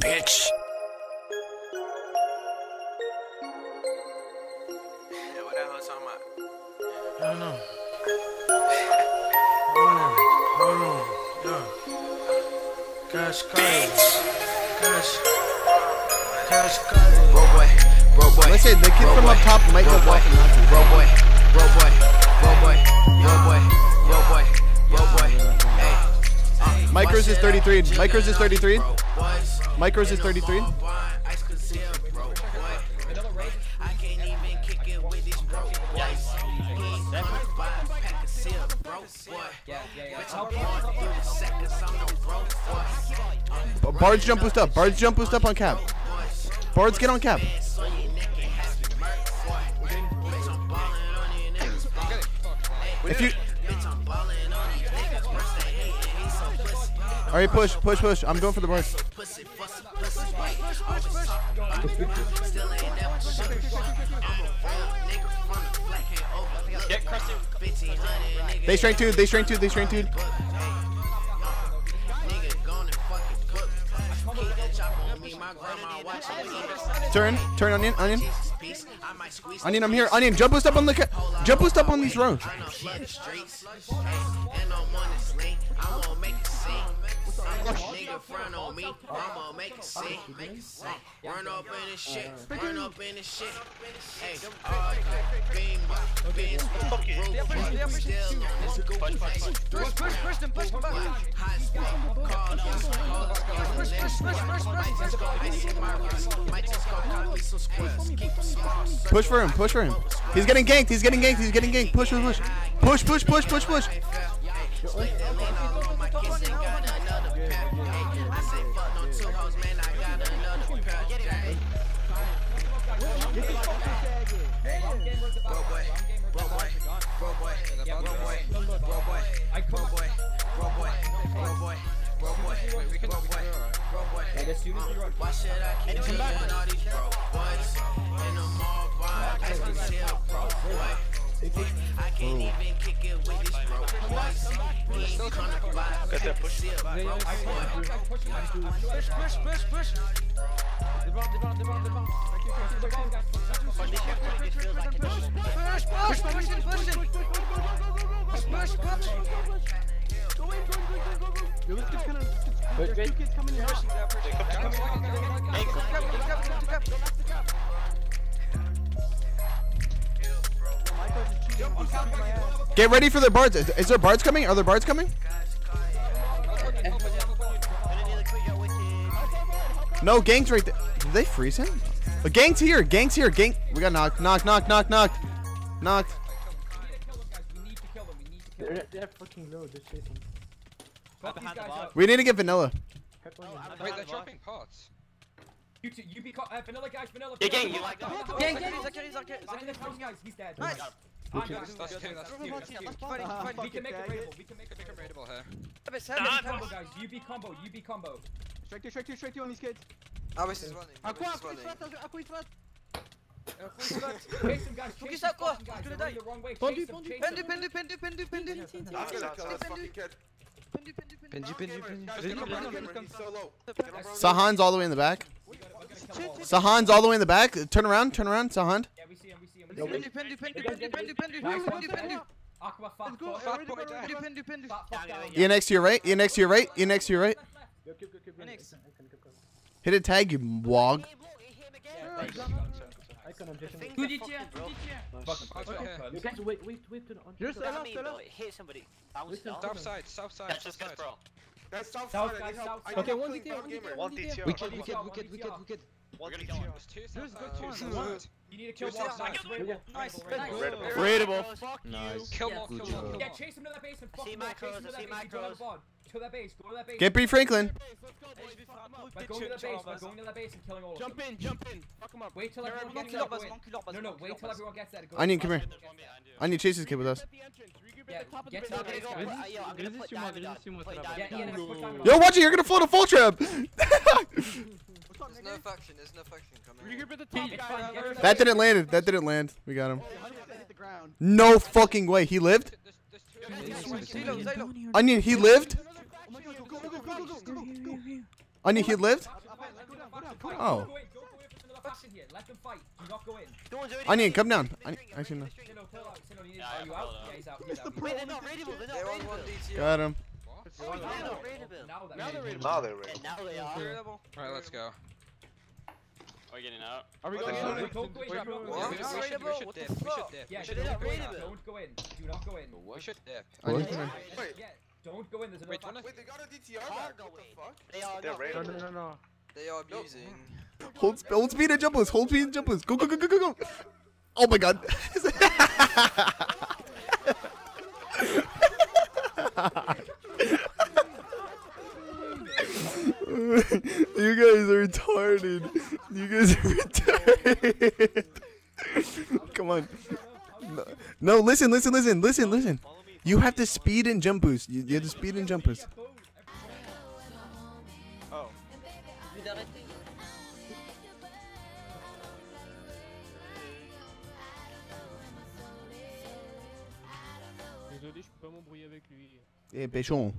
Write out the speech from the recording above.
bitch. Yeah, what that hoe talking about? I don't know. Hold on, hold on, yeah. Cash cards, cash, cash cards. Bro boy, bro boy. Let's say the kid bro from boy, up top might bro go boy, off and not to. Bro boy, bro boy, bro boy, bro boy, bro boy, bro boy. Hey. Uh, Micros is 33. Micros is 33. Micros is 33. Bards jump boost up. Bards jump boost up on cap. Bards get on cap. If you All right, push, push, push. I'm going for the break. They strain two. They strain two. They strain two. Turn, turn onion, onion. Onion, I'm here. Onion, jump boost up on the ca jump boost up on these roads. Push, push, push push push Push for him. Push for him. He's getting ganked. He's getting ganked. He's getting ganked. Push, push, push, push, push, push, push, push. Why should I keep Push, push, push, push. Devant, devant, devant, devant. Push, push, push, push, push, push, push. Get Get ready for their bards. Is, is there bards coming? Are there bards coming? God. No, gang's right there. Did they freeze him? A gang's here. Gang's here. Gang. We got knocked. Knock. Knock. Knock. Knock. Knocked. They're, they're fucking low, just chase. We need to get vanilla. Wait, they're dropping pots. You two, you be call, uh, vanilla guys, vanilla. Yeah, gang, you like that? vanilla, Gang, vanilla, gang, Zachary, Zachary, Behind Zachary, the house, guys, he's dead. Nice. That's that's that's. We can make it raidable. We can make it raidable. raidable here. Seven, seven, Combo seven. guys, UB combo, UB combo. Strike two, strike two, strike two on these kids. Abyss is running. À quoi, Abyss à is quoi, running. à quoi, à quoi, Chase him guys, chase Focus him up, quoi. fucking guys. Gonna They're running die. the wrong way. Pendu, Chase him, pendu. chase Pendu, him. pendu, pendu, pendu, pendu. I'm gonna kill this fucking kid. Pendu, pendu, pendu. So low. Sahan's all the way in the back. Sahan's all the way in the back. Turn around. Turn around. Sahan. Yeah, we see him, we see him. Pendu, pendu, pendu, pendu, pendu, pendu. Nice one, Pendu, pendu. Aqua, fuck, go. fuck, Fat boy down. Pendu, pendu, pendu. fuck, fuck down. Ian next to your right. Ian next to your right. Ian next to your right. Hit Hit tag, you wog. Wait, wait, wait. Just Okay, one DTR, good Nice. Get B Franklin by going to the base, by going to the base and killing all jump of them. Jump in, jump in. Fuck him up. Wait till everyone gets that. No, no, wait till everyone gets that. Go I need, come here. I need Chase's kid with us. Yo, watch it, you're gonna float a full trap. There's no faction, there's no faction coming. That didn't land, that didn't land. We got him. No fucking way, he lived? Onion, he lived? I knew he had lived? Oh. I need him, come down. I need, actually. Got him. Now they're raidable. Now they're raidable. Alright, let's go. Are we getting out? Are we going in? We should dip. We should dip. We should dip. Don't go in. Do not go in. We should dip. Wait don't go in. There's another wait, faction. wait, they got a DTR back, what the fuck? They are They're. No, no, no, no. They are abusing. Hold, hold speed and jump boost. Hold speed and jump boost. Go, go, go, go, go, go. Oh my god. you guys are retarded. You guys are retarded. Come on. No, no, listen, listen, listen, listen, listen. You have to speed and jump boost. You, you have to speed and jump boost. Oh. You done it, thing? Désolé, je peux pas m'embrouiller avec lui. Eh, péchon.